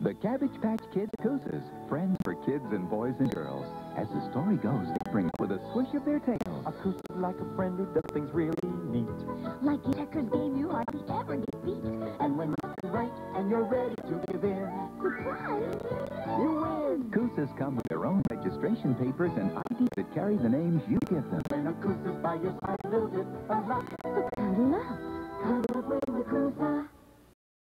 The Cabbage Patch Kids Koosas, friends for kids and boys and girls. As the story goes, they bring with a swish of their tails. A Koosa like a friend who does things really neat. Like a checkers game you hardly ever get beat. And when you're right and you're ready to give in, Surprise! you win. Koosas come with their own registration papers and ID that carry the names you give them. When a Koosa is by your side, a little bit of